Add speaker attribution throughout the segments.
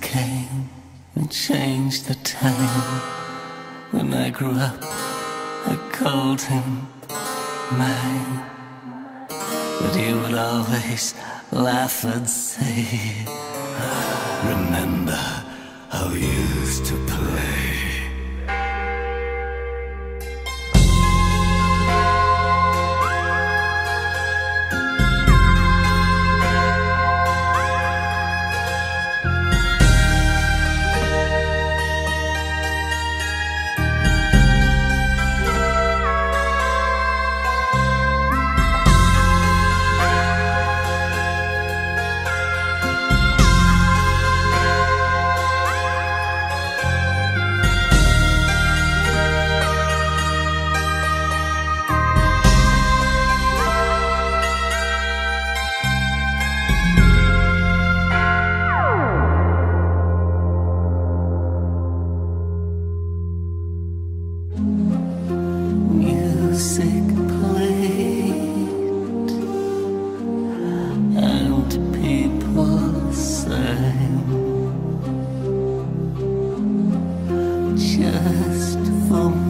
Speaker 1: came and changed the time when I grew up. I called him mine, but he would always laugh and say, Remember how we used to play. Music played and people sang. Just for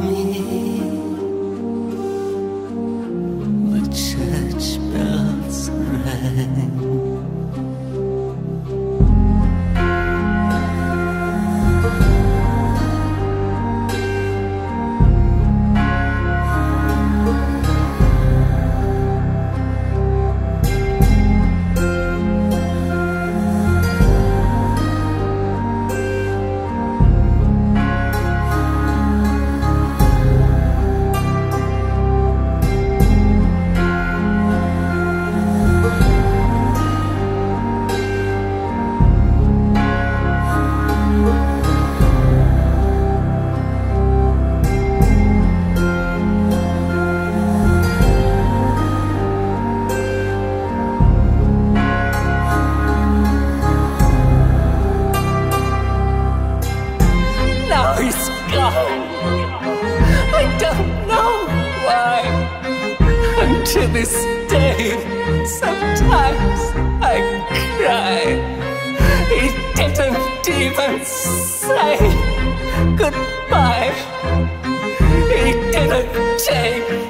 Speaker 1: I don't know why. Until this day, sometimes I cry. He didn't even say goodbye. He didn't take